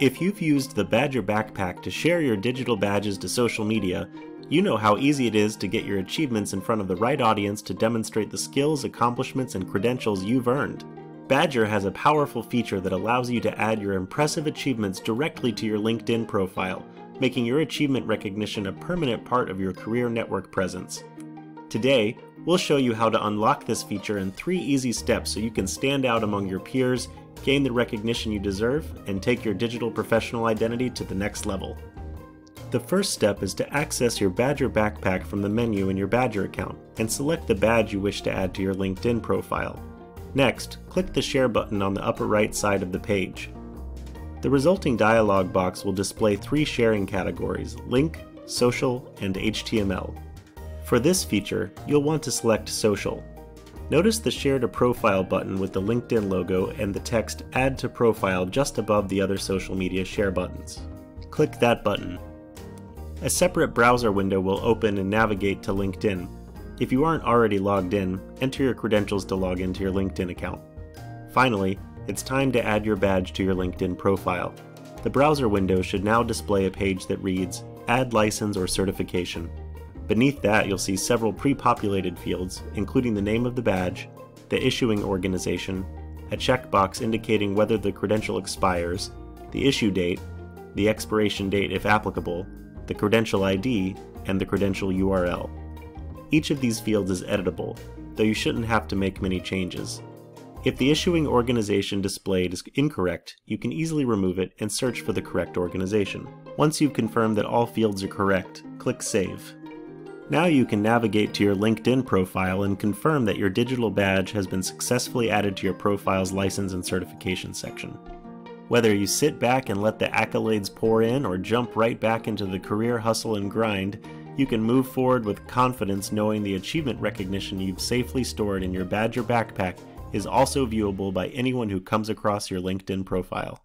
If you've used the Badgr Backpack to share your digital badges to social media, you know how easy it is to get your achievements in front of the right audience to demonstrate the skills, accomplishments, and credentials you've earned. Badgr has a powerful feature that allows you to add your impressive achievements directly to your LinkedIn profile, making your achievement recognition a permanent part of your career network presence. Today, we'll show you how to unlock this feature in three easy steps so you can stand out among your peers, gain the recognition you deserve, and take your digital professional identity to the next level. The first step is to access your Badgr backpack from the menu in your Badgr account and select the badge you wish to add to your LinkedIn profile. Next, click the Share button on the upper right side of the page. The resulting dialog box will display three sharing categories, Link, Social, and HTML. For this feature, you'll want to select Social. Notice the Share to Profile button with the LinkedIn logo and the text Add to Profile just above the other social media share buttons. Click that button. A separate browser window will open and navigate to LinkedIn, if you aren't already logged in, enter your credentials to log into your LinkedIn account. Finally, it's time to add your badge to your LinkedIn profile. The browser window should now display a page that reads Add License or Certification. Beneath that, you'll see several pre-populated fields, including the name of the badge, the issuing organization, a checkbox indicating whether the credential expires, the issue date, the expiration date if applicable, the credential ID, and the credential URL. Each of these fields is editable, though you shouldn't have to make many changes. If the issuing organization displayed is incorrect, you can easily remove it and search for the correct organization. Once you've confirmed that all fields are correct, click Save. Now you can navigate to your LinkedIn profile and confirm that your digital badge has been successfully added to your profile's license and certification section. Whether you sit back and let the accolades pour in or jump right back into the career hustle and grind, you can move forward with confidence knowing the achievement recognition you've safely stored in your Badgr backpack is also viewable by anyone who comes across your LinkedIn profile.